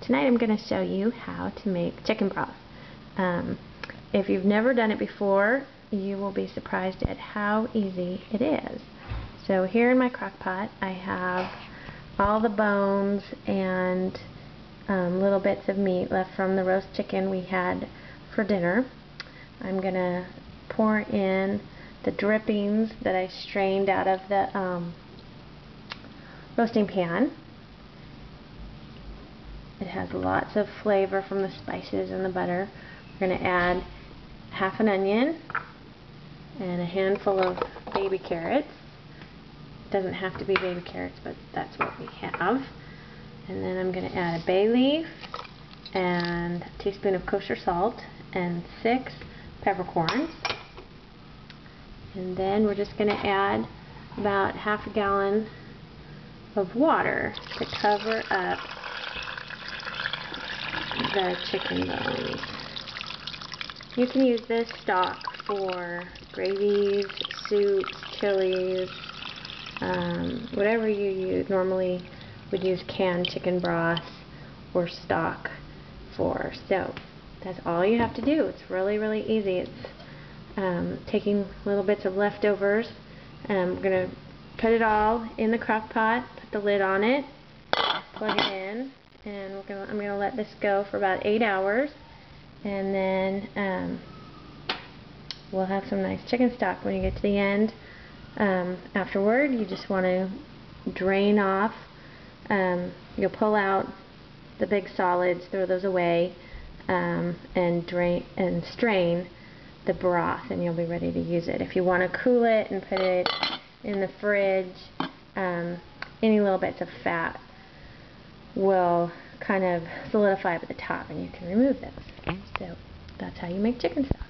tonight I'm going to show you how to make chicken broth. Um, if you've never done it before, you will be surprised at how easy it is. So here in my crock pot I have all the bones and um, little bits of meat left from the roast chicken we had for dinner. I'm going to pour in the drippings that I strained out of the um, roasting pan. Has lots of flavor from the spices and the butter. We're going to add half an onion and a handful of baby carrots. It doesn't have to be baby carrots, but that's what we have. And then I'm going to add a bay leaf and a teaspoon of kosher salt and six peppercorns. And then we're just going to add about half a gallon of water to cover up the chicken bones. You can use this stock for gravies, soups, chilies, um, whatever you use. Normally would use canned chicken broth or stock for. So that's all you have to do. It's really, really easy. It's um, taking little bits of leftovers. And I'm going to put it all in the crock pot, put the lid on it, plug it in, and we're gonna, I'm going to let this go for about 8 hours and then um, we'll have some nice chicken stock when you get to the end. Um, afterward you just want to drain off, um, you'll pull out the big solids, throw those away, um, and drain and strain the broth and you'll be ready to use it. If you want to cool it and put it in the fridge, um, any little bits of fat will kind of solidify up at the top and you can remove those. So that's how you make chicken stock.